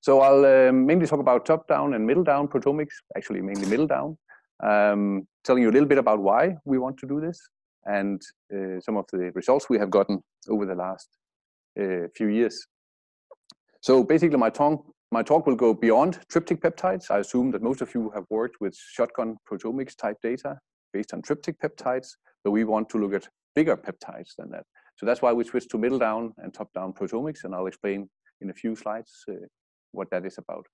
So I'll uh, mainly talk about top-down and middle-down proteomics, actually mainly middle-down, um, telling you a little bit about why we want to do this and uh, some of the results we have gotten over the last uh, few years. So basically my talk, my talk will go beyond tryptic peptides. I assume that most of you have worked with shotgun proteomics type data based on tryptic peptides, but we want to look at bigger peptides than that. So that's why we switched to middle down and top down proteomics, and I'll explain in a few slides uh, what that is about.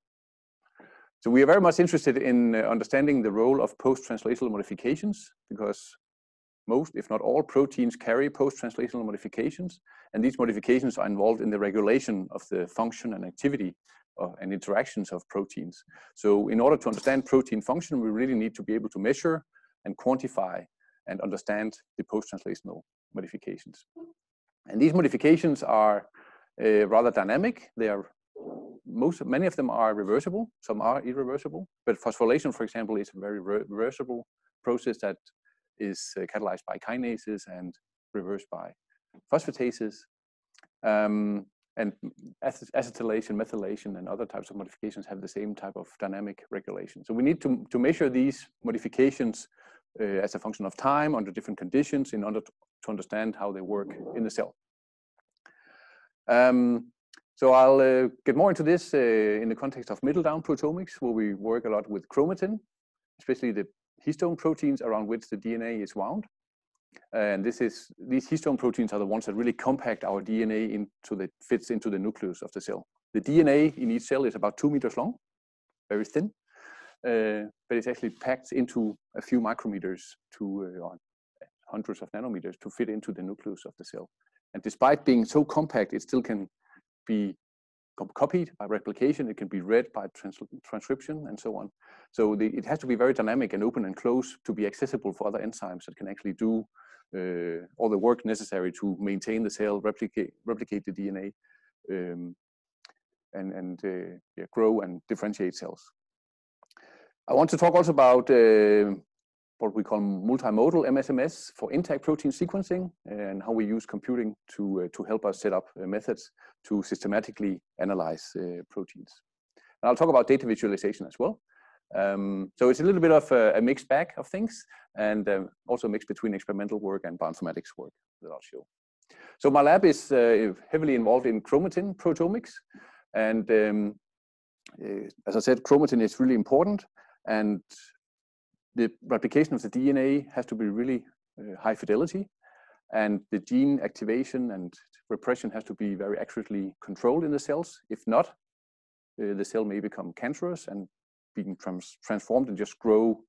So we are very much interested in uh, understanding the role of post-translational modifications because most, if not all, proteins carry post-translational modifications, and these modifications are involved in the regulation of the function and activity of, and interactions of proteins. So in order to understand protein function, we really need to be able to measure and quantify and understand the post-translational modifications. And these modifications are uh, rather dynamic. They are most, many of them are reversible, some are irreversible, but phosphorylation, for example, is a very reversible process that is uh, catalyzed by kinases and reversed by phosphatases. Um, and acetylation, methylation, and other types of modifications have the same type of dynamic regulation. So we need to, to measure these modifications uh, as a function of time under different conditions in order to, to understand how they work in the cell. Um, so I'll uh, get more into this uh, in the context of middle down proteomics, where we work a lot with chromatin, especially the histone proteins around which the DNA is wound. And this is these histone proteins are the ones that really compact our DNA into the fits into the nucleus of the cell. The DNA in each cell is about two meters long, very thin, uh, but it's actually packed into a few micrometers to uh, hundreds of nanometers to fit into the nucleus of the cell. And despite being so compact, it still can be copied by replication, it can be read by trans transcription and so on. So the, it has to be very dynamic and open and close to be accessible for other enzymes that can actually do uh, all the work necessary to maintain the cell, replicate, replicate the DNA, um, and, and uh, yeah, grow and differentiate cells. I want to talk also about uh, what we call multimodal MSMS for intact protein sequencing and how we use computing to, uh, to help us set up uh, methods to systematically analyze uh, proteins. And I'll talk about data visualization as well. Um, so it's a little bit of a, a mixed bag of things and um, also a mix between experimental work and bioinformatics work that I'll show. So my lab is uh, heavily involved in chromatin proteomics. And um, uh, as I said, chromatin is really important. And the replication of the DNA has to be really uh, high fidelity and the gene activation and repression has to be very accurately controlled in the cells. If not, uh, the cell may become cancerous and being trans transformed and just grow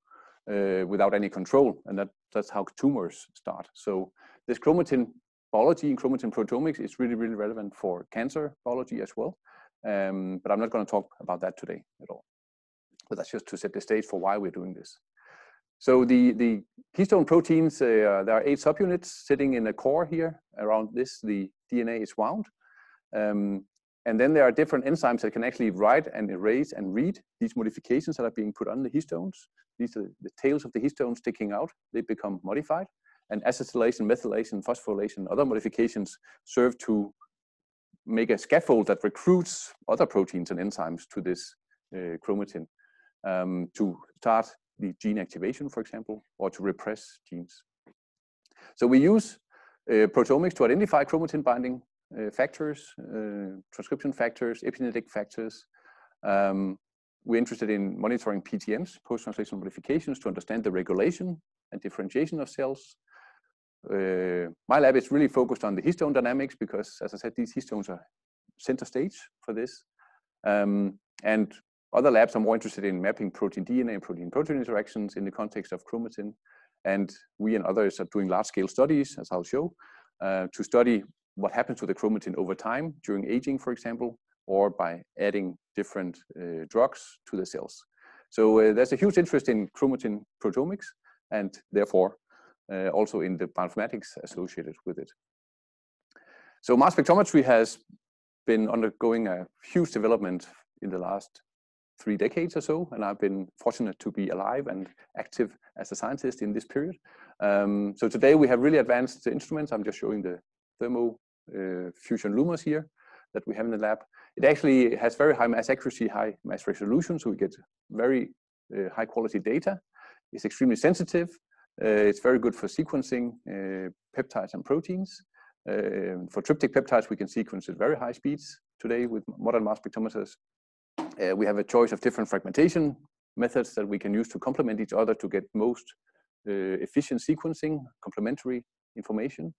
uh, without any control. And that, that's how tumors start. So this chromatin biology and chromatin proteomics is really, really relevant for cancer biology as well. Um, but I'm not going to talk about that today at all. But that's just to set the stage for why we're doing this. So the, the histone proteins, uh, there are eight subunits sitting in a core here. Around this, the DNA is wound. Um, and then there are different enzymes that can actually write and erase and read these modifications that are being put on the histones. These are the tails of the histones sticking out. They become modified. And acetylation, methylation, phosphorylation, other modifications serve to make a scaffold that recruits other proteins and enzymes to this uh, chromatin um, to start the gene activation, for example, or to repress genes. So we use uh, proteomics to identify chromatin binding uh, factors, uh, transcription factors, epigenetic factors. Um, we're interested in monitoring PTMs, post-translational modifications, to understand the regulation and differentiation of cells. Uh, my lab is really focused on the histone dynamics because, as I said, these histones are center stage for this. Um, and other labs are more interested in mapping protein DNA and protein-protein interactions in the context of chromatin. And we and others are doing large-scale studies, as I'll show, uh, to study what happens to the chromatin over time during aging, for example, or by adding different uh, drugs to the cells. So uh, there's a huge interest in chromatin proteomics and therefore uh, also in the bioinformatics associated with it. So mass spectrometry has been undergoing a huge development in the last three decades or so, and I've been fortunate to be alive and active as a scientist in this period. Um, so today we have really advanced instruments. I'm just showing the thermo uh, fusion lumos here that we have in the lab. It actually has very high mass accuracy, high mass resolution, so we get very uh, high quality data. It's extremely sensitive. Uh, it's very good for sequencing uh, peptides and proteins. Uh, for tryptic peptides, we can sequence at very high speeds today with modern mass spectrometers. Uh, we have a choice of different fragmentation methods that we can use to complement each other to get most uh, efficient sequencing, complementary information.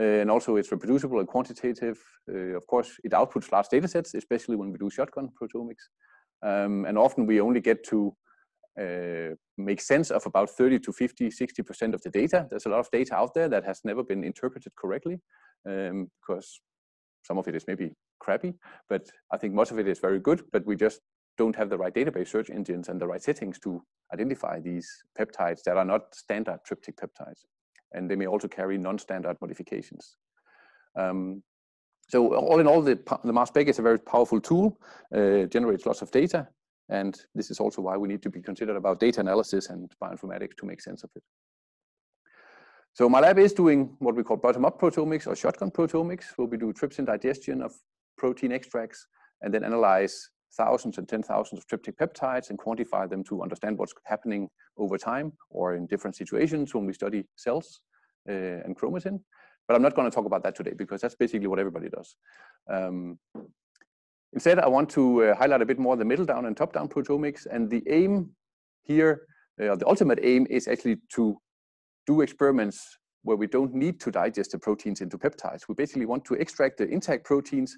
Uh, and also it's reproducible and quantitative. Uh, of course, it outputs large data sets, especially when we do shotgun proteomics. Um, and often we only get to uh, make sense of about 30 to 50, 60% of the data. There's a lot of data out there that has never been interpreted correctly um, because some of it is maybe crappy, but I think most of it is very good, but we just don't have the right database search engines and the right settings to identify these peptides that are not standard tryptic peptides. And they may also carry non-standard modifications. Um, so all in all, the, the mass spec is a very powerful tool, uh, generates lots of data, and this is also why we need to be considered about data analysis and bioinformatics to make sense of it. So my lab is doing what we call bottom-up proteomics or shotgun proteomics, where we do trypsin digestion of protein extracts and then analyze thousands and ten thousands of tryptic peptides and quantify them to understand what's happening over time or in different situations when we study cells uh, and chromatin. But I'm not going to talk about that today because that's basically what everybody does. Um, instead, I want to uh, highlight a bit more the middle down and top down proteomics. And the aim here, uh, the ultimate aim is actually to do experiments where we don't need to digest the proteins into peptides. We basically want to extract the intact proteins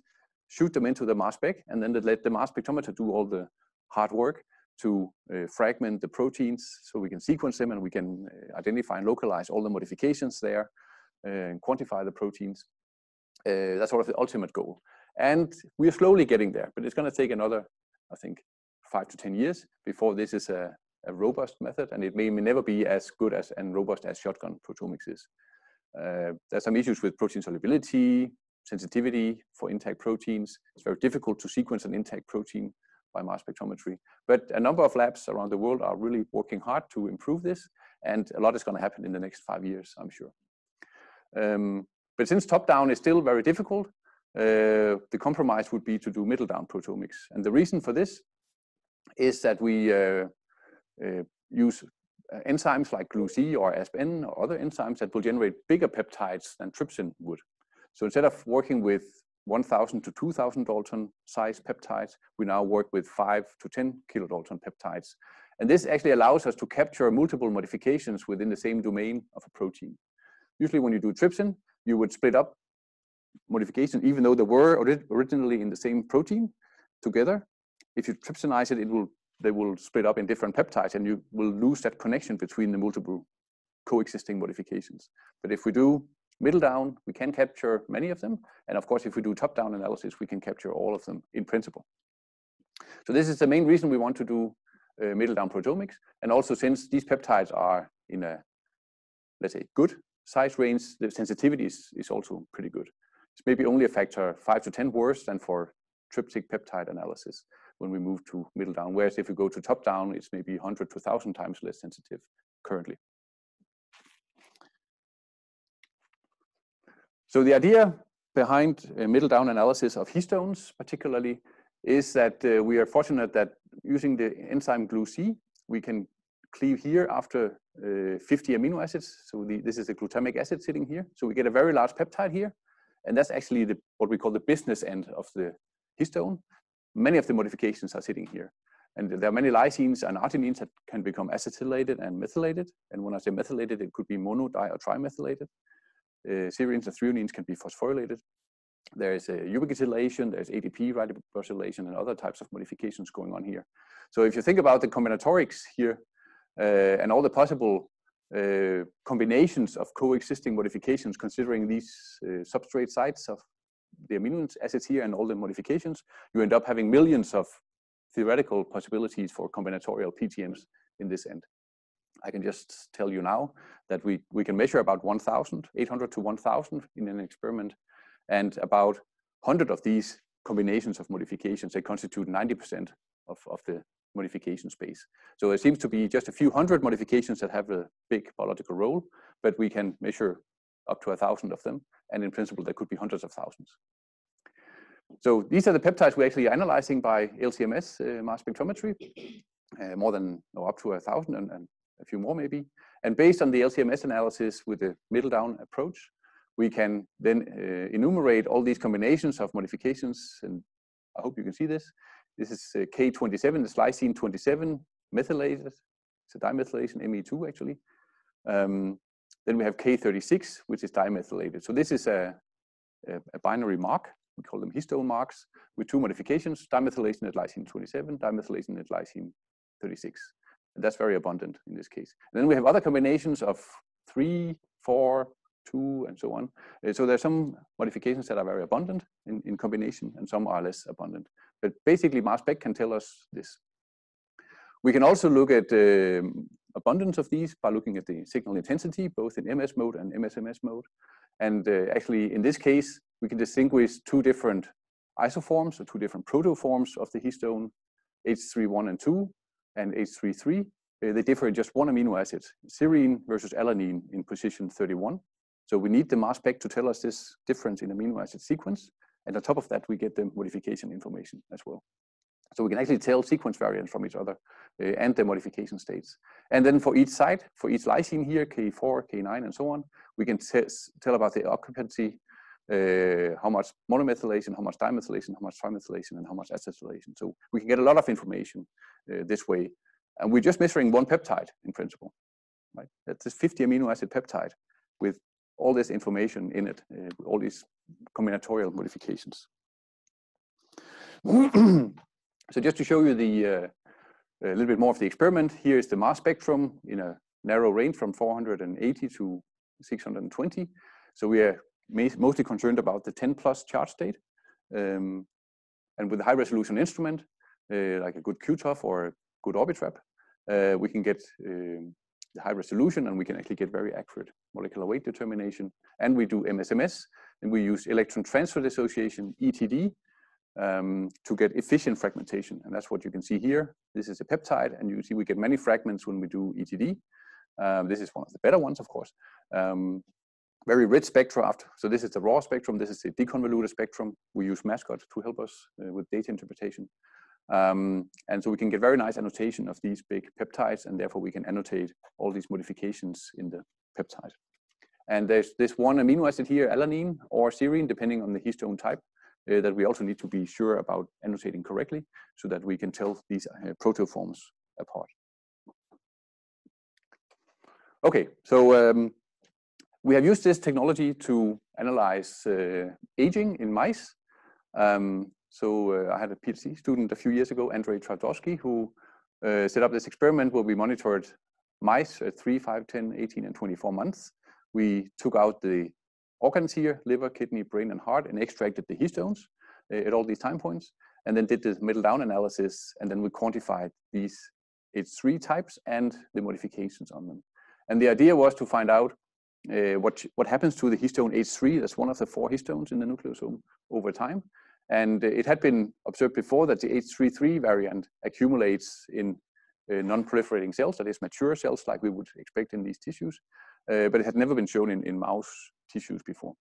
shoot them into the mass spec, and then let the mass spectrometer do all the hard work to uh, fragment the proteins so we can sequence them and we can uh, identify and localize all the modifications there uh, and quantify the proteins. Uh, that's sort of the ultimate goal. And we are slowly getting there, but it's going to take another, I think, five to 10 years before this is a, a robust method, and it may, may, never be as good as and robust as shotgun proteomics is. Uh, there's some issues with protein solubility, sensitivity for intact proteins. It's very difficult to sequence an intact protein by mass spectrometry. But a number of labs around the world are really working hard to improve this, and a lot is going to happen in the next five years, I'm sure. Um, but since top-down is still very difficult, uh, the compromise would be to do middle-down proteomics. And the reason for this is that we uh, uh, use uh, enzymes like GluC or ASP-N or other enzymes that will generate bigger peptides than trypsin would. So instead of working with 1,000 to 2,000 Dalton size peptides, we now work with 5 to 10 kilodalton peptides. And this actually allows us to capture multiple modifications within the same domain of a protein. Usually when you do trypsin, you would split up modifications, even though they were originally in the same protein together. If you trypsinize it, it will they will split up in different peptides and you will lose that connection between the multiple coexisting modifications. But if we do middle down, we can capture many of them. And of course, if we do top down analysis, we can capture all of them in principle. So this is the main reason we want to do uh, middle down proteomics. And also since these peptides are in a, let's say, good size range, the sensitivity is, is also pretty good. It's maybe only a factor five to 10 worse than for tryptic peptide analysis when we move to middle down. Whereas if we go to top down, it's maybe 100 to 1,000 times less sensitive currently. So the idea behind uh, middle down analysis of histones particularly is that uh, we are fortunate that using the enzyme GluC, we can cleave here after uh, 50 amino acids. So the, this is a glutamic acid sitting here. So we get a very large peptide here. And that's actually the, what we call the business end of the histone. Many of the modifications are sitting here. And there are many lysines and arginines that can become acetylated and methylated. And when I say methylated, it could be mono, di, or trimethylated. Uh, serines and threonines can be phosphorylated. There is a ubiquitylation, there's ADP ribosylation, and other types of modifications going on here. So if you think about the combinatorics here uh, and all the possible uh, combinations of coexisting modifications, considering these substrate sites of the amino acids here and all the modifications, you end up having millions of theoretical possibilities for combinatorial PTMs in this end. I can just tell you now that we, we can measure about 1,000, 800 to 1,000 in an experiment, and about 100 of these combinations of modifications, they constitute 90% of, of the modification space. So it seems to be just a few hundred modifications that have a big biological role, but we can measure up to a thousand of them. And in principle, there could be hundreds of thousands. So these are the peptides we're actually analyzing by LCMS uh, mass spectrometry, uh, more than or up to a thousand and, and, a few more maybe. And based on the LCMS analysis with the middle down approach, we can then uh, enumerate all these combinations of modifications. And I hope you can see this. This is uh, K27, the lysine 27 methylated. It's a dimethylation, ME2 actually. Um, then we have K36, which is dimethylated. So this is a, a, a, binary mark. We call them histone marks with two modifications, dimethylation at lysine 27, dimethylation at lysine 36. That's very abundant in this case. And then we have other combinations of three, four, two, and so on. Uh, so there's some modifications that are very abundant in, in combination, and some are less abundant. But basically, mass spec can tell us this. We can also look at um, abundance of these by looking at the signal intensity, both in MS mode and MSMS mode. And uh, actually, in this case, we can distinguish two different isoforms, or two different protoforms of the histone, H31 and 2 and H33. Uh, they differ in just one amino acid, serine versus alanine in position 31. So we need the mass spec to tell us this difference in amino acid sequence. And on top of that, we get the modification information as well. So we can actually tell sequence variants from each other uh, and the modification states. And then for each site, for each lysine here, K4, K9, and so on, we can tell about the occupancy, uh, how much monomethylation, how much dimethylation, how much trimethylation, and how much acetylation. So we can get a lot of information this way. And we're just measuring one peptide in principle, right? That's a 50 amino acid peptide with all this information in it, uh, all these combinatorial modifications. so just to show you the uh, a little bit more of the experiment, here is the mass spectrum in a narrow range from 480 to 620. So we are mostly concerned about the 10 plus charge state. Um, and with a high resolution instrument, uh, like a good QTOF or a good Orbitrap, uh, we can get um, high resolution and we can actually get very accurate molecular weight determination. And we do MSMS and we use electron transfer dissociation, ETD, um, to get efficient fragmentation. And that's what you can see here. This is a peptide and you see we get many fragments when we do ETD. Um, this is one of the better ones, of course. Um, very rich spectra. After, so this is the raw spectrum. This is the deconvoluted spectrum. We use Mascot to help us uh, with data interpretation. Um, and so we can get very nice annotation of these big peptides, and therefore we can annotate all these modifications in the peptide. And there's this one amino acid here, alanine or serine, depending on the histone type, uh, that we also need to be sure about annotating correctly so that we can tell these uh, protoforms apart. Okay, so um, we have used this technology to analyze uh, aging in mice. Um, so uh, I had a PhD student a few years ago, Andrei Tvardovsky, who uh, set up this experiment where we monitored mice at 3, 5, 10, 18, and 24 months. We took out the organs here, liver, kidney, brain, and heart, and extracted the histones uh, at all these time points, and then did the middle down analysis, and then we quantified these H3 types and the modifications on them. And the idea was to find out uh, what, what happens to the histone H3, that's one of the four histones in the nucleosome, over time, and it had been observed before that the H33 variant accumulates in uh, non-proliferating cells, that is mature cells like we would expect in these tissues, uh, but it had never been shown in, in mouse tissues before.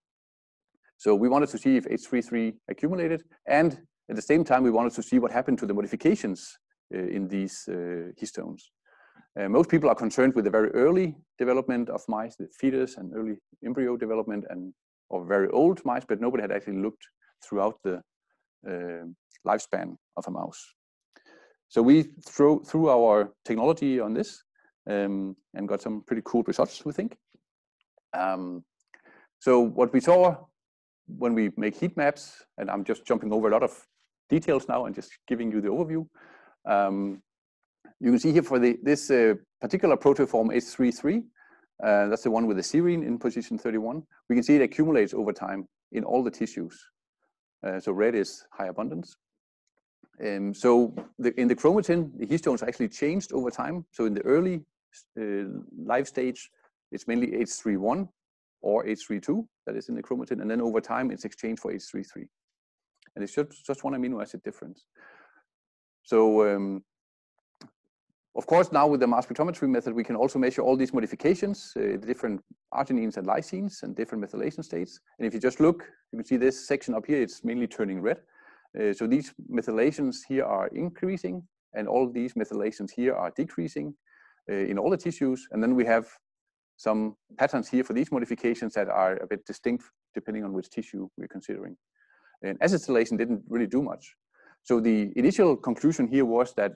So we wanted to see if H33 accumulated, and at the same time, we wanted to see what happened to the modifications uh, in these uh, histones. Uh, most people are concerned with the very early development of mice, the fetus and early embryo development, and or very old mice, but nobody had actually looked throughout the lifespan of a mouse. So we threw, threw our technology on this um, and got some pretty cool results, we think. Um, so what we saw when we make heat maps, and I'm just jumping over a lot of details now and just giving you the overview. Um, you can see here for the, this uh, particular protoform H33, uh, that's the one with the serine in position 31. We can see it accumulates over time in all the tissues. Uh, so red is high abundance. Um, so the, in the chromatin, the histones actually changed over time. So in the early uh, life stage, it's mainly H31 or H32 that is in the chromatin, and then over time it's exchanged for H33. And it's just, just one amino acid difference. So um, of course, now with the mass spectrometry method, we can also measure all these modifications, uh, the different arginines and lysines and different methylation states. And if you just look, you can see this section up here, it's mainly turning red. Uh, so these methylations here are increasing, and all these methylations here are decreasing uh, in all the tissues. And then we have some patterns here for these modifications that are a bit distinct depending on which tissue we're considering. And acetylation didn't really do much. So the initial conclusion here was that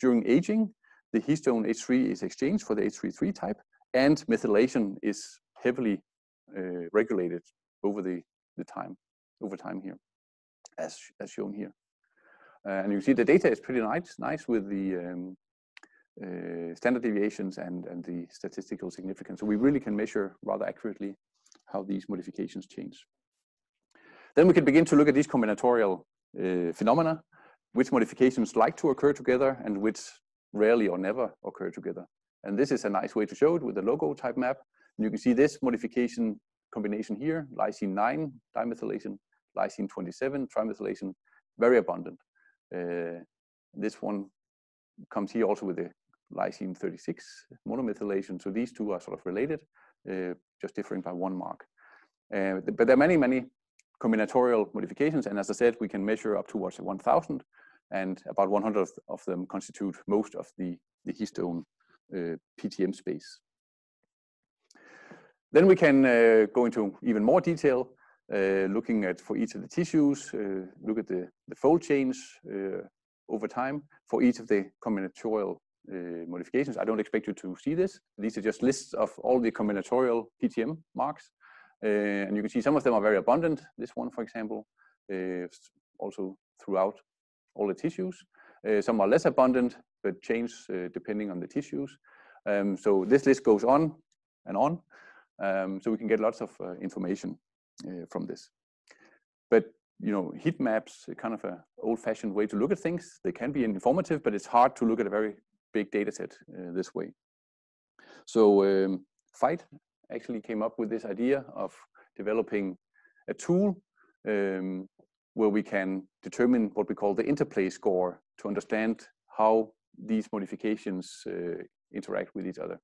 during aging, the histone H3 is exchanged for the H33 type, and methylation is heavily uh, regulated over the, the time, over time here, as, as shown here. Uh, and you see the data is pretty nice, nice with the um, uh, standard deviations and, and the statistical significance. So we really can measure rather accurately how these modifications change. Then we can begin to look at these combinatorial uh, phenomena, which modifications like to occur together and which rarely or never occur together. And this is a nice way to show it with a logo type map. And you can see this modification combination here, lysine 9 dimethylation, lysine 27 trimethylation, very abundant. Uh, this one comes here also with the lysine 36 monomethylation. So these two are sort of related, uh, just differing by one mark. Uh, but there are many, many combinatorial modifications. And as I said, we can measure up towards 1,000 and about 100 of them constitute most of the, the histone uh, PTM space. Then we can uh, go into even more detail, uh, looking at for each of the tissues, uh, look at the, the fold change uh, over time for each of the combinatorial uh, modifications. I don't expect you to see this. These are just lists of all the combinatorial PTM marks. and you can see some of them are very abundant. This one, for example, also throughout all the tissues. Uh, some are less abundant, but change uh, depending on the tissues. Um, so this list goes on and on. Um, so we can get lots of uh, information from this. But you know, heat maps, kind of a old-fashioned way to look at things. They can be informative, but it's hard to look at a very big data set uh, this way. So um, Veit actually came up with this idea of developing a tool um, where we can determine what we call the interplay score to understand how these modifications uh, interact with each other.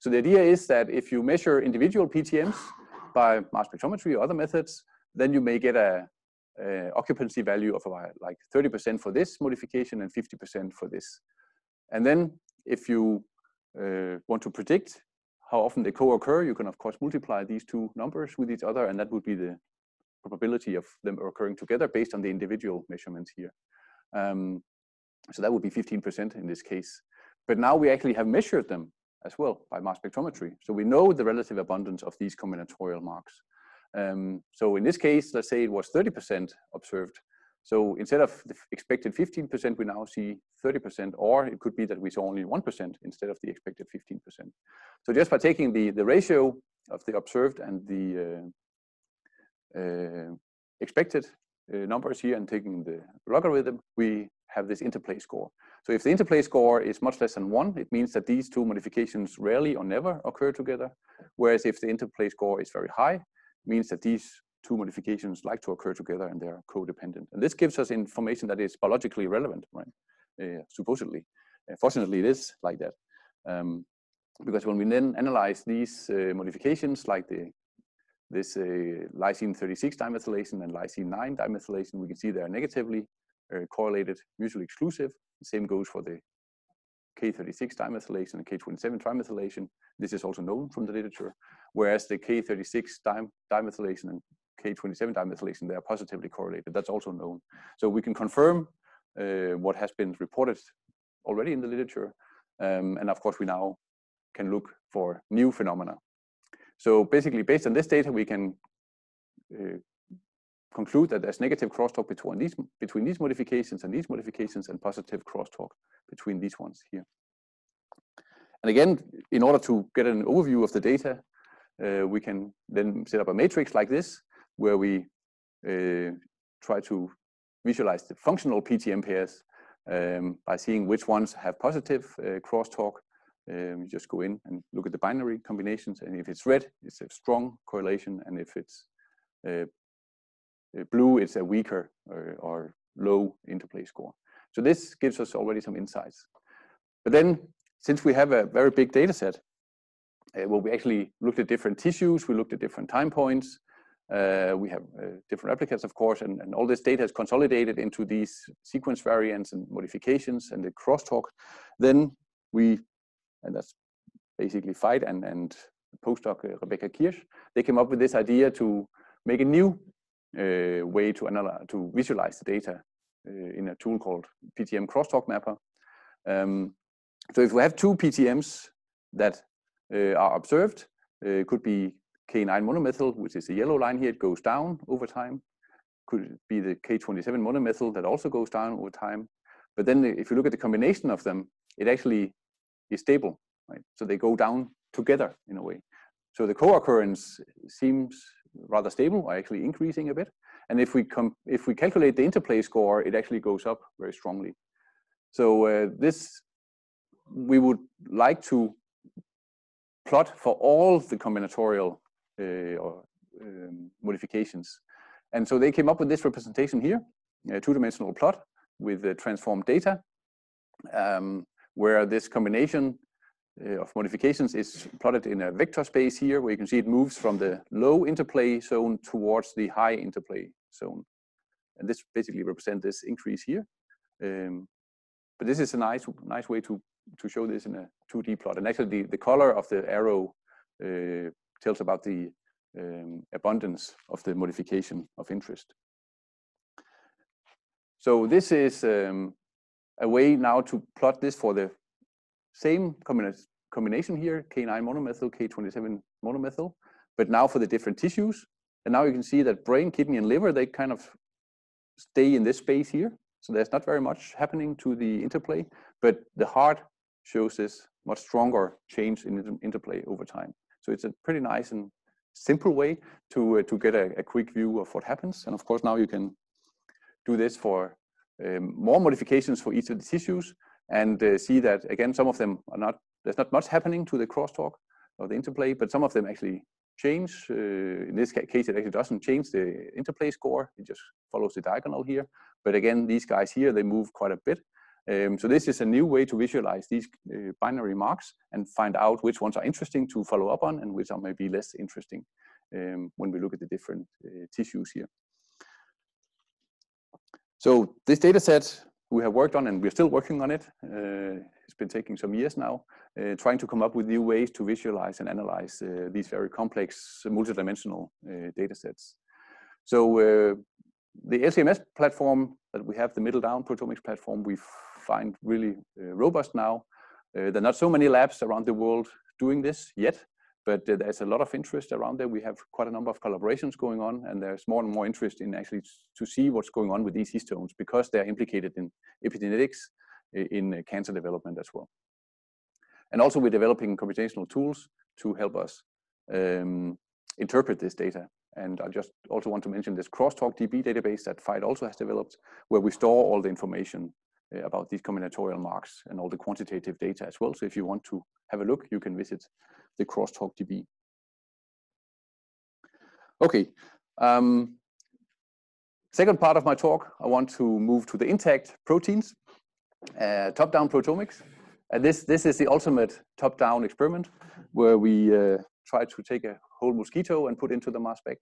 So the idea is that if you measure individual PTMs by mass spectrometry or other methods, then you may get a, a occupancy value of about like 30% for this modification and 50% for this. And then if you uh, want to predict how often they co-occur, you can of course multiply these two numbers with each other, and that would be the probability of them occurring together based on the individual measurements here. Um, so that would be 15% in this case. But now we actually have measured them as well by mass spectrometry. So we know the relative abundance of these combinatorial marks. Um, so in this case, let's say it was 30% observed. So instead of the expected 15%, we now see 30%, or it could be that we saw only 1% instead of the expected 15%. So just by taking the, the ratio of the observed and the, uh, expected uh, numbers here and taking the logarithm, we have this interplay score. So if the interplay score is much less than one, it means that these two modifications rarely or never occur together. Whereas if the interplay score is very high, means that these two modifications like to occur together and they're codependent. And this gives us information that is biologically relevant, right? Uh, supposedly. Uh, fortunately, it is like that. Um, because when we then analyze these uh, modifications, like the this uh, lysine 36 dimethylation and lysine 9 dimethylation, we can see they are negatively uh, correlated, mutually exclusive. Same goes for the K36 dimethylation and K27 trimethylation. This is also known from the literature, whereas the K36 dim dimethylation and K27 dimethylation, they are positively correlated. That's also known. So we can confirm uh, what has been reported already in the literature. Um, and of course, we now can look for new phenomena so basically, based on this data, we can uh, conclude that there's negative crosstalk between these between these modifications and these modifications, and positive crosstalk between these ones here. And again, in order to get an overview of the data, uh, we can then set up a matrix like this, where we uh, try to visualize the functional PTM pairs um, by seeing which ones have positive uh, crosstalk um, you just go in and look at the binary combinations, and if it's red, it's a strong correlation, and if it's uh, uh blue, it's a weaker or, or, low interplay score. So this gives us already some insights. But then, since we have a very big data set, uh, well, we actually looked at different tissues, we looked at different time points, Uh, we have uh, different replicates, of course, and, and all this data is consolidated into these sequence variants and modifications and the crosstalk. Then we, and that's basically Veit and, and postdoc uh, Rebecca Kirsch, they came up with this idea to make a new uh, way to analyze, to visualize the data uh, in a tool called PTM Crosstalk Mapper. Um, so if we have two PTMs that uh, are observed, it could be K9 monomethyl, which is the yellow line here, it goes down over time. Could be the K27 monomethyl that also goes down over time. But then if you look at the combination of them, it actually is stable, right? So they go down together in a way. So the co-occurrence seems rather stable or actually increasing a bit. And if we come if we calculate the interplay score, it actually goes up very strongly. So uh, this we would like to plot for all the combinatorial uh, or um, modifications. And so they came up with this representation here, a two-dimensional plot with the transformed data, um, where this combination uh, of modifications is plotted in a vector space here, where you can see it moves from the low interplay zone towards the high interplay zone. And this basically represents this increase here. Um, but this is a nice, nice way to, to show this in a 2D plot. And actually the, the color of the arrow uh, tells about the um, abundance of the modification of interest. So this is um, a way now to plot this for the same combina combination here, K9 monomethyl, K27 monomethyl, but now for the different tissues. And now you can see that brain, kidney, and liver, they kind of stay in this space here. So there's not very much happening to the interplay, but the heart shows this much stronger change in interplay over time. So it's a pretty nice and simple way to, uh, to get a, a, quick view of what happens. And of course, now you can do this for um, more modifications for each of the tissues and uh, see that, again, some of them are not, there's not much happening to the crosstalk or the interplay, but some of them actually change. Uh, in this case, it actually doesn't change the interplay score. It just follows the diagonal here. But again, these guys here, they move quite a bit. Um, so this is a new way to visualize these uh, binary marks and find out which ones are interesting to follow up on and which are maybe less interesting um, when we look at the different uh, tissues here. So this data set we have worked on and we're still working on it. Uh, it's been taking some years now, uh, trying to come up with new ways to visualize and analyze uh, these very complex multidimensional uh, data sets. So the LCMS platform that we have, the middle down proteomics platform, we find really uh, robust now. Uh, there are not so many labs around the world doing this yet, but uh, there's a lot of interest around there. We have quite a number of collaborations going on, and there's more and more interest in actually to see what's going on with these histones because they're implicated in epigenetics in cancer development as well. And also we're developing computational tools to help us um, interpret this data and I just also want to mention this crosstalk DB database that Veit also has developed, where we store all the information uh, about these combinatorial marks and all the quantitative data as well. So if you want to have a look, you can visit the crosstalk DB. Okay. Um, second part of my talk, I want to move to the intact proteins, uh, top-down proteomics. And this, this is the ultimate top-down experiment where we uh, try to take a whole mosquito and put into the mass spec.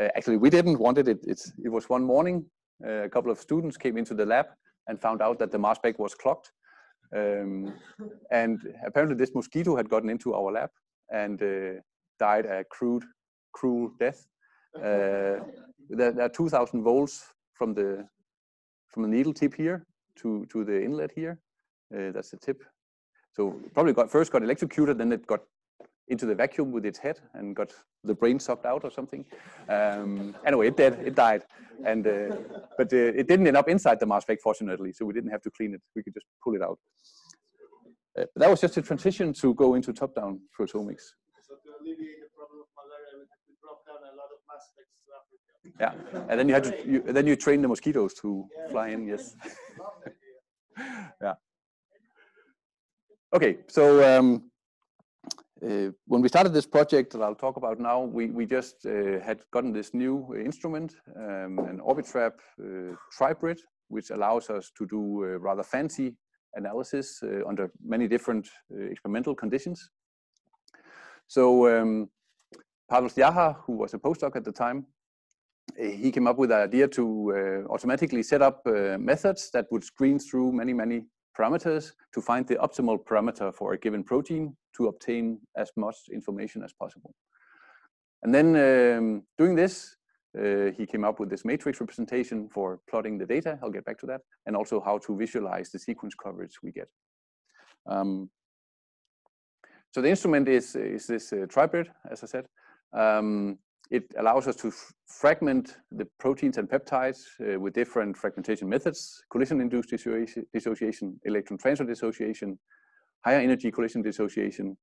Uh, actually, we didn't want it. it it was one morning, uh, a couple of students came into the lab and found out that the mass spec was clogged. Um, and apparently this mosquito had gotten into our lab and uh, died a crude, cruel death. Uh, there, there, are 2,000 volts from the from the needle tip here to to the inlet here. Uh, that's the tip. So probably got first got electrocuted, then it got into the vacuum with its head and got the brain sucked out or something. Um, anyway, it did. It died, and uh, but uh, it didn't end up inside the mass spec, fortunately. So we didn't have to clean it. We could just pull it out. Uh, that was just a transition to go into top-down proteomics. So to alleviate the problem of malaria, we have to drop down a lot of mass specs to Africa. Yeah, and then you had to you, then you train the mosquitoes to yeah. fly in. Yes. yeah. Okay, so um, uh, when we started this project that I'll talk about now, we, we just uh, had gotten this new instrument, um, an Orbitrap uh, tribrid, which allows us to do uh, rather fancy analysis uh, under many different uh, experimental conditions. So um, Shliaha, who was a postdoc at the time, he came up with the idea to automatically set up methods that would screen through many, many parameters to find the optimal parameter for a given protein to obtain as much information as possible. And then um, doing this, uh, he came up with this matrix representation for plotting the data. I'll get back to that. And also how to visualize the sequence coverage we get. Um, so the instrument is, is this uh, tribrid, as I said. Um, it allows us to fragment the proteins and peptides uh, with different fragmentation methods, collision-induced dissociation, electron transfer dissociation, higher energy collision dissociation,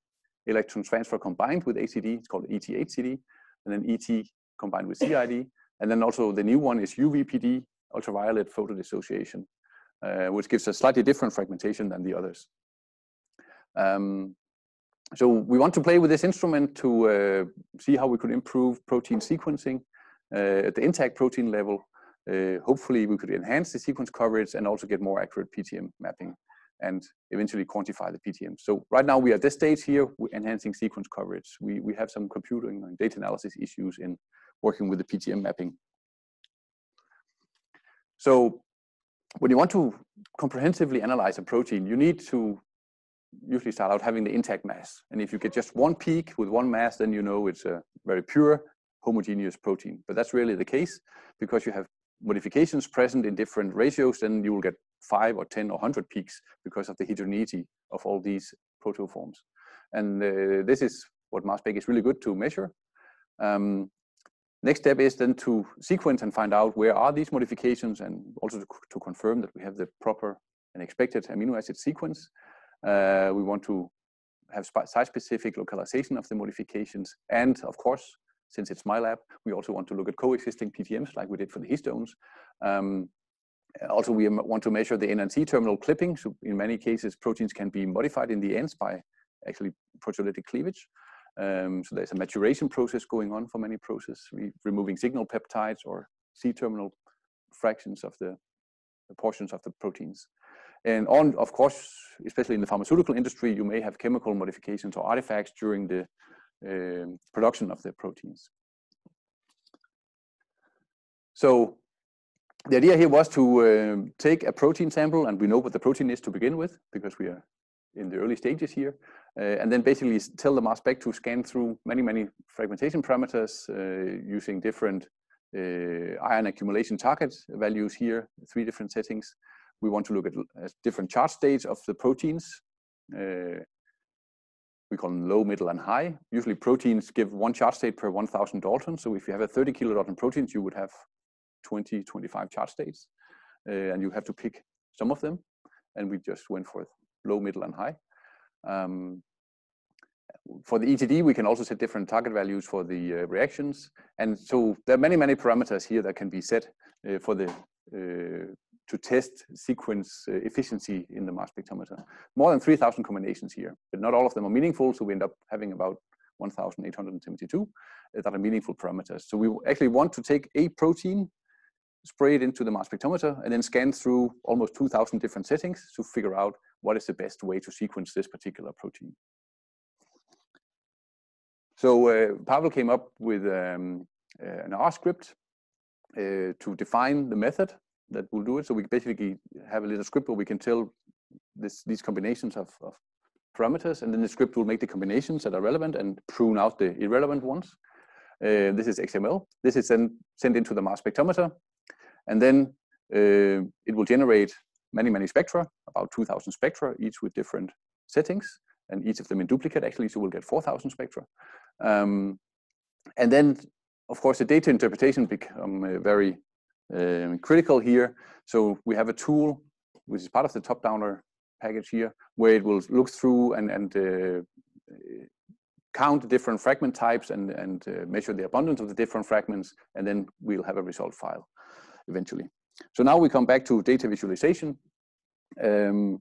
electron transfer combined with HCD, it's called ET-HCD, and then ET combined with CID. And then also the new one is UVPD, ultraviolet photodissociation, uh, which gives a slightly different fragmentation than the others. Um, so we want to play with this instrument to uh, see how we could improve protein sequencing uh, at the intact protein level. Uh, hopefully we could enhance the sequence coverage and also get more accurate PTM mapping and eventually quantify the PTM. So right now we are at this stage here, we're enhancing sequence coverage. We, we have some computing and data analysis issues in working with the PTM mapping. So when you want to comprehensively analyze a protein, you need to usually start out having the intact mass. And if you get just one peak with one mass, then you know it's a very pure homogeneous protein. But that's really the case because you have modifications present in different ratios, then you will get five or 10 or 100 peaks because of the heterogeneity of all these proteoforms. And uh, this is what mass spec is really good to measure. Um, next step is then to sequence and find out where are these modifications and also to, to confirm that we have the proper and expected amino acid sequence. Uh, we want to have site-specific localization of the modifications. And of course, since it's my lab, we also want to look at coexisting PTMs like we did for the histones. Um, also, we want to measure the N and C terminal clipping. So in many cases, proteins can be modified in the ends by actually proteolytic cleavage. Um, so there's a maturation process going on for many processes, re removing signal peptides or C-terminal fractions of the, the, portions of the proteins. And on, of course, especially in the pharmaceutical industry, you may have chemical modifications or artifacts during the uh, production of the proteins. So the idea here was to uh, take a protein sample, and we know what the protein is to begin with, because we are in the early stages here, uh, and then basically tell the mass spec to scan through many, many fragmentation parameters uh, using different uh, ion accumulation target values here, three different settings. We want to look at, different charge states of the proteins. Uh, we call them low, middle, and high. Usually proteins give one charge state per 1000 Dalton. So if you have a 30 kilodalton proteins, you would have 20, 25 charge states. Uh, and you have to pick some of them. And we just went for low, middle, and high. Um, for the ETD, we can also set different target values for the uh, reactions. And so there are many, many parameters here that can be set uh, for the uh, to test sequence uh, efficiency in the mass spectrometer. More than 3,000 combinations here, but not all of them are meaningful. So we end up having about 1,872 uh, that are meaningful parameters. So we actually want to take a protein spray it into the mass spectrometer, and then scan through almost 2,000 different settings to figure out what is the best way to sequence this particular protein. So uh, Pavel came up with um, uh, an R script uh, to define the method that will do it. So we basically have a little script where we can tell this, these combinations of, of parameters, and then the script will make the combinations that are relevant and prune out the irrelevant ones. Uh, this is XML. This is then sent into the mass spectrometer, and then uh, it will generate many, many spectra, about 2,000 spectra, each with different settings, and each of them in duplicate actually, so we'll get 4,000 spectra. Um, and then, of course, the data interpretation become uh, very um, critical here. So we have a tool, which is part of the topdownr package here, where it will look through and, and uh, count the different fragment types and, and uh, measure the abundance of the different fragments, and then we'll have a result file eventually. So now we come back to data visualization, um,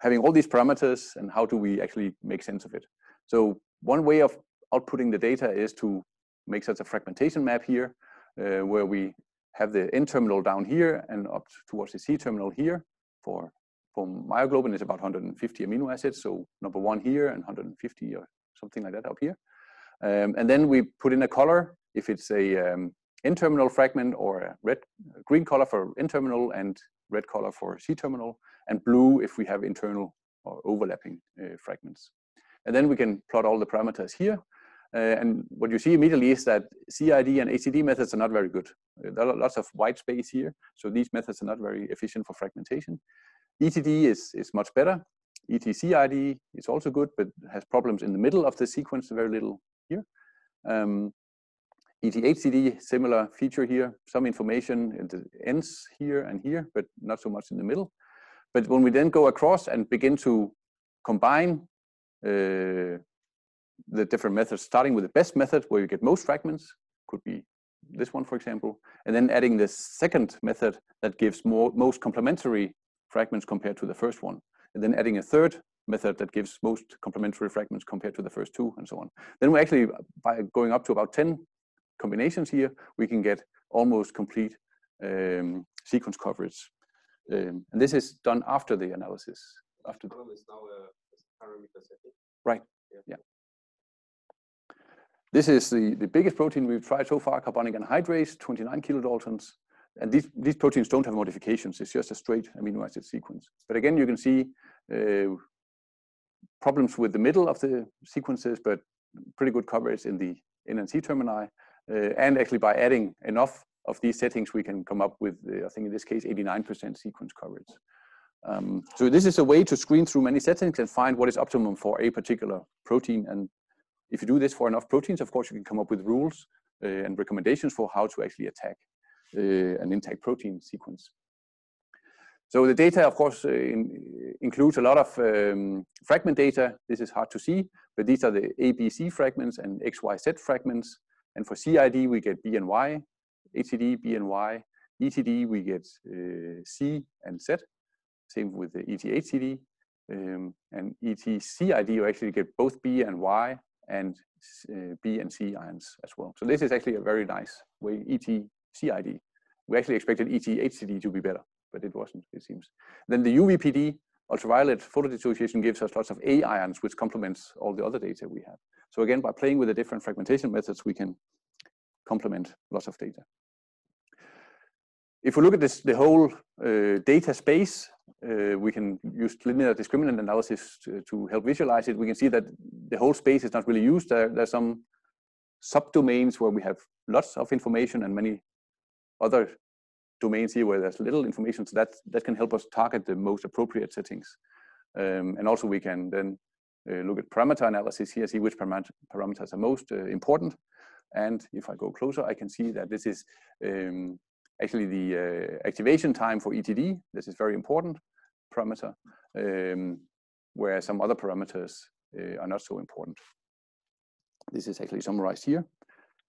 having all these parameters and how do we actually make sense of it. So one way of outputting the data is to make such a fragmentation map here, uh, where we have the N terminal down here and up towards the C terminal here. For, for myoglobin, it's about 150 amino acids. So number one here and 150 or something like that up here. Um, and then we put in a color if it's a um, N-terminal fragment or red, green color for N-terminal and red color for C-terminal, and blue if we have internal or overlapping uh, fragments. And then we can plot all the parameters here. Uh, and what you see immediately is that CID and HCD methods are not very good. There are lots of white space here, so these methods are not very efficient for fragmentation. ETD is, is much better. ETCID is also good, but has problems in the middle of the sequence, very little here. Um, ETHCD, similar feature here, some information in the ends here and here, but not so much in the middle. But when we then go across and begin to combine uh, the different methods, starting with the best method where you get most fragments, could be this one, for example, and then adding the second method that gives more most complementary fragments compared to the first one, and then adding a third method that gives most complementary fragments compared to the first two, and so on. Then we actually, by going up to about 10 combinations here, we can get almost complete um, sequence coverage. Um, and this is done after the analysis. After the, is now a. Right. Yeah. yeah. This is the, the biggest protein we've tried so far, carbonic anhydrase, 29 kilodaltons. And these, these proteins don't have modifications. It's just a straight amino acid sequence. But again, you can see uh, problems with the middle of the sequences, but pretty good coverage in the N and C termini. Uh, and actually by adding enough of these settings, we can come up with, uh, I think in this case, 89% sequence coverage. Um, so this is a way to screen through many settings and find what is optimum for a particular protein and if you do this for enough proteins, of course, you can come up with rules uh, and recommendations for how to actually attack uh, an intact protein sequence. So the data, of course, uh, in, includes a lot of um, fragment data. This is hard to see, but these are the ABC fragments and XYZ fragments. And for CID, we get B and Y, HCD, B and Y, ETD, we get uh, C and Z. Same with the ETHCD. Um, and ETCID, you actually get both B and Y and uh, B and C ions as well. So this is actually a very nice way, ET-CID. We actually expected ET-HCD to be better, but it wasn't, it seems. Then the UVPD, ultraviolet photodissociation, gives us lots of A ions, which complements all the other data we have. So again, by playing with the different fragmentation methods, we can complement lots of data. If we look at this, the whole uh, data space, uh, we can use linear discriminant analysis to, to, help visualize it. We can see that the whole space is not really used. There, there's some subdomains where we have lots of information and many other domains here where there's little information. So that, that can help us target the most appropriate settings. Um, and also we can then uh, look at parameter analysis here, see which paramet parameters are most uh, important. And if I go closer, I can see that this is um, actually the uh, activation time for ETD. This is very important parameter, um, where some other parameters uh, are not so important. This is actually summarized here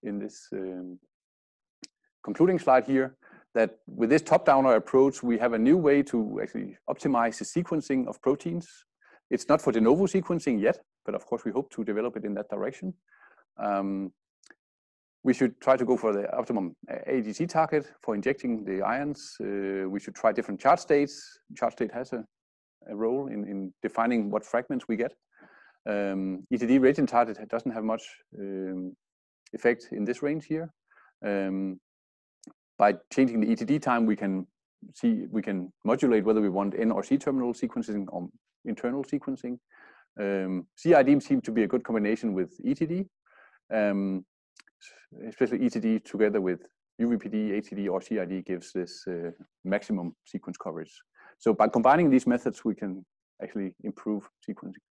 in this um, concluding slide here, that with this top-down approach, we have a new way to actually optimize the sequencing of proteins. It's not for de novo sequencing yet, but of course we hope to develop it in that direction. Um, we should try to go for the optimum uh, AGC target for injecting the ions. Uh, we should try different charge states. Charge state has a, a role in, in defining what fragments we get. Um, ETD reagent target doesn't have much um, effect in this range here. Um, by changing the ETD time, we can see we can modulate whether we want N or C terminal sequencing or internal sequencing. Um, CID seems to be a good combination with ETD. Um, especially ETD together with UVPD, HCD, or CID gives this uh, maximum sequence coverage. So by combining these methods, we can actually improve sequencing.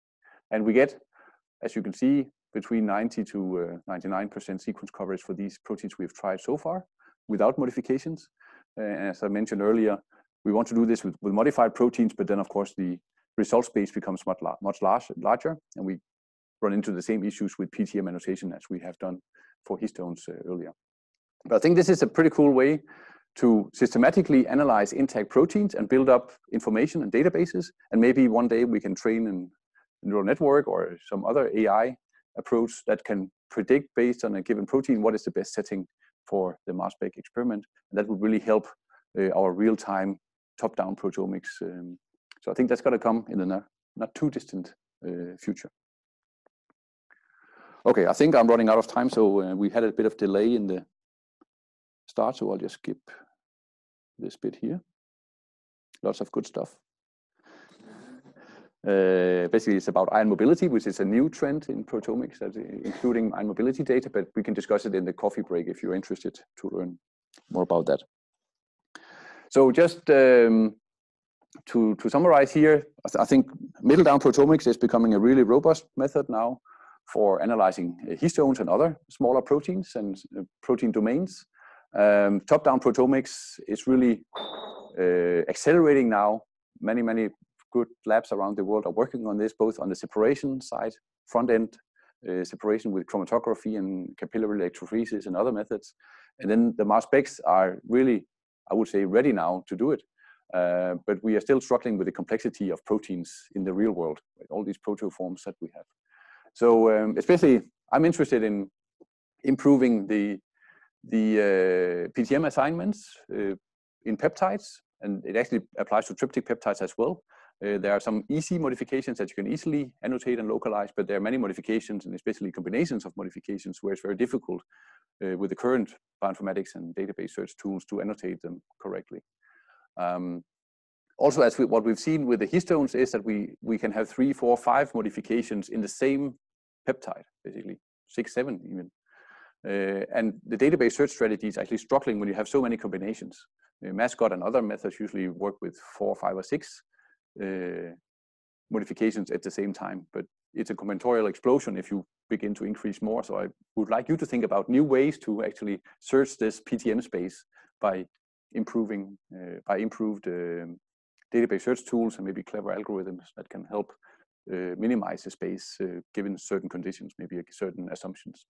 And we get, as you can see, between 90 to 99% uh, sequence coverage for these proteins we've tried so far without modifications. Uh, as I mentioned earlier, we want to do this with, with modified proteins, but then of course the result space becomes much, much large, larger, and we run into the same issues with PTM annotation as we have done for histones uh, earlier. But I think this is a pretty cool way to systematically analyze intact proteins and build up information and databases. And maybe one day we can train a neural network or some other AI approach that can predict based on a given protein what is the best setting for the mass spec experiment. And that would really help uh, our real-time top-down proteomics. Um, so I think that's going to come in the not, not too distant uh, future. Okay, I think I'm running out of time, so uh, we had a bit of delay in the start, so I'll just skip this bit here. Lots of good stuff. Uh, basically, it's about ion mobility, which is a new trend in proteomics, including ion mobility data, but we can discuss it in the coffee break if you're interested to learn more about that. So just um, to, to summarize here, I, th I think middle down proteomics is becoming a really robust method now for analyzing histones and other smaller proteins and uh, protein domains. Um, top down proteomics is really uh, accelerating now. Many, many good labs around the world are working on this, both on the separation side, front end uh, separation with chromatography and capillary electrophoresis and other methods. And then the mass specs are really, I would say, ready now to do it. Uh, but we are still struggling with the complexity of proteins in the real world, right? all these proteoforms that we have. So um, especially, I'm interested in improving the the uh, PTM assignments uh, in peptides, and it actually applies to tryptic peptides as well. Uh, there are some easy modifications that you can easily annotate and localize, but there are many modifications and especially combinations of modifications where it's very difficult uh, with the current bioinformatics and database search tools to annotate them correctly. Um, also, as we, what we've seen with the histones is that we, we can have three, four, five modifications in the same peptide, basically, six, seven even. Uh, and the database search strategy is actually struggling when you have so many combinations. Uh, Mascot and other methods usually work with four, five, or six modifications at the same time, but it's a combinatorial explosion if you begin to increase more. So I would like you to think about new ways to actually search this PTM space by improving, uh, by improved um, database search tools and maybe clever algorithms that can help uh, minimize the space uh, given certain conditions, maybe certain assumptions.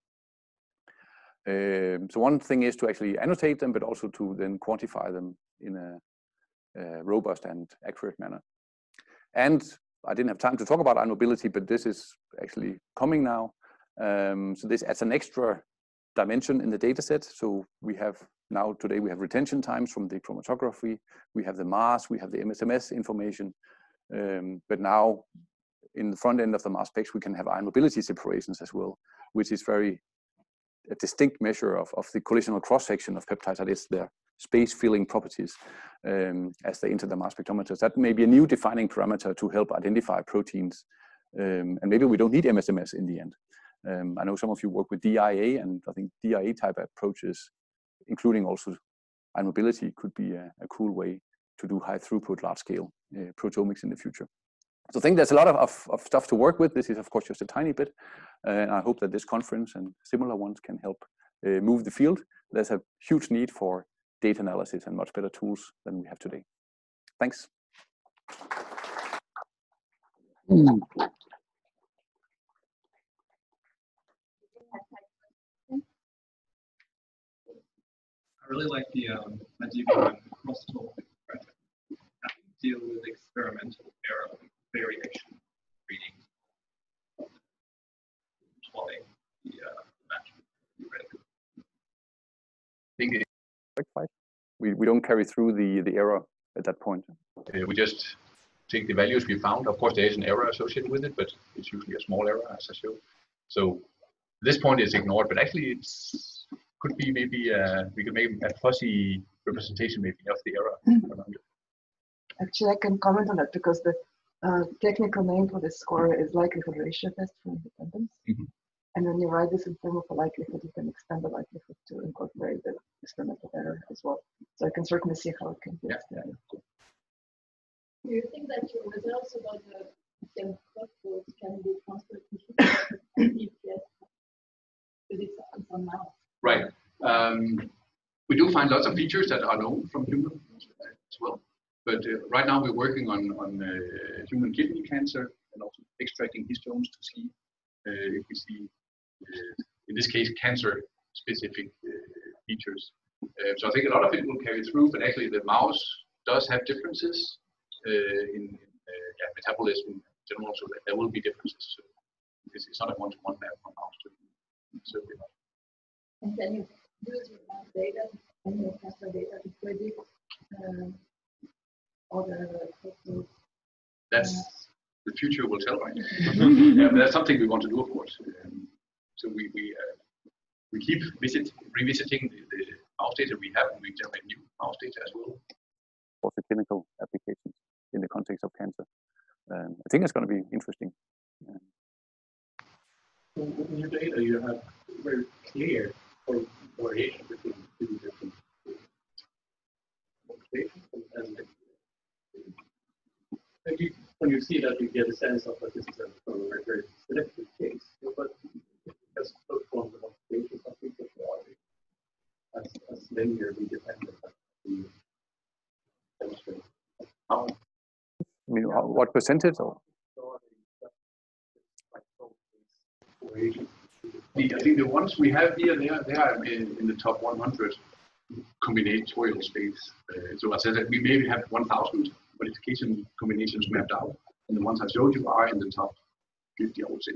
Um, so one thing is to actually annotate them, but also to then quantify them in a, a robust and accurate manner. And I didn't have time to talk about ion mobility, but this is actually coming now. Um, so this adds an extra dimension in the data set. So we have now today we have retention times from the chromatography, we have the mass, we have the MSMS information. Um, but now in the front end of the mass specs, we can have ion mobility separations as well, which is very a distinct measure of, of the collisional cross-section of peptides, that is their space-filling properties um, as they enter the mass spectrometers. That may be a new defining parameter to help identify proteins. Um, and maybe we don't need MSMS in the end. Um, I know some of you work with DIA, and I think DIA type approaches, including also ion mobility, could be a, a cool way to do high throughput, large scale uh, proteomics in the future. So I think there's a lot of, of, of, stuff to work with. This is, of course, just a tiny bit. Uh, and I hope that this conference and similar ones can help uh, move the field. There's a huge need for data analysis and much better tools than we have today. Thanks. I really like the um, idea of crosstalk deal with experimental error variation reading plotting the uh, match. We, we don't carry through the, the error at that point. Uh, we just take the values we found. Of course, there is an error associated with it, but it's usually a small error, as I showed. So this point is ignored, but actually it could be maybe uh, we could make a fuzzy representation maybe of the error. Mm -hmm. Actually, I can comment on that because the uh, technical name for this score is likelihood ratio test for independence. Mm -hmm. And when you write this in form of a likelihood, you can extend the likelihood to incorporate the experimental error as well. So I can certainly see how it can be extended. Do you think that your results about the STEM codes can be transferred to EPS with this now? Right. Um, we do find lots of features that are known from human as well. But uh, right now we're working on, on uh, human kidney cancer and also extracting histones to see uh, if we see, Uh, in this case, cancer-specific uh, features. Um, so I think a lot of it will carry through, but actually the mouse does have differences uh, in, in yeah, metabolism in general, so there will be differences. So it's, it's not a one-to-one map from mouse to certainly not. And then you use your data and your data to predict um, that's the future will tell, right? yeah, that's something we want to do, of course. Um, so we we uh, we keep visit revisiting the, the mouse data we have, and we generate new mouse data as well. for the clinical applications in the context of cancer. Um, I think it's going to be interesting. In your data, you have very clear or variation between two different populations, and, maybe when you see that, you get a sense of that this is a, a very, very selective case. But just look from the populations, I think that they as, as linearly dependent as the. How I mean, what percentage or The, I think the ones we have here, they are, they are in, in the top 100 combinatorial space. Uh, so I said that we maybe have 1,000 modification combinations mapped out, and the ones I showed you are in the top 50, I would say.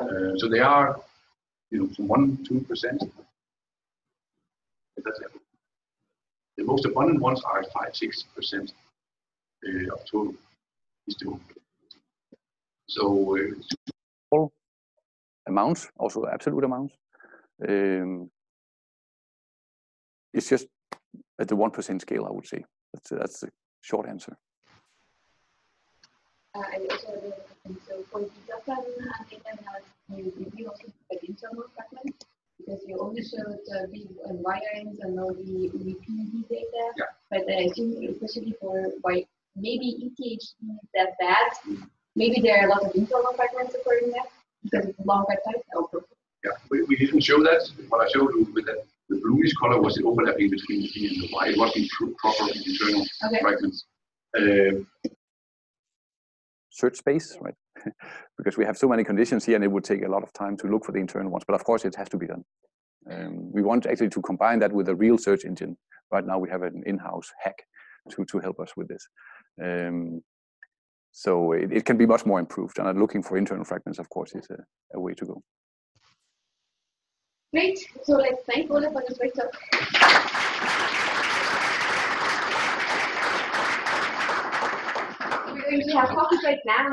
Uh, so they are, you know, from one two percent. The most abundant ones are five six percent uh, of total. So uh, amounts, also absolute amounts. Um, it's just at the 1% scale, I would say. That's, that's the short answer. Uh, I also have a for the Japan data analysis, you review also the internal fragments because you only showed uh, big uh, wire ends and no the, the data. Yeah. But I assume especially for why maybe ETHD is that bad. Maybe there are a lot of internal fragments to that because it's long peptide. Oh. Yeah, we, didn't show that. What I showed with that, the bluish color was the overlapping between the B and the Y. It wasn't proper internal Okay. fragments. Uh, Search space, right? because we have so many conditions here and it would take a lot of time to look for the internal ones. But of course, it has to be done. Um, we want actually to combine that with a real search engine. Right now, we have an in-house hack to, to help us with this. Um, so it, it can be much more improved. And looking for internal fragments, of course, is a, a way to go. Great. So let's thank Ole for this great talk. We're going to have coffee break now.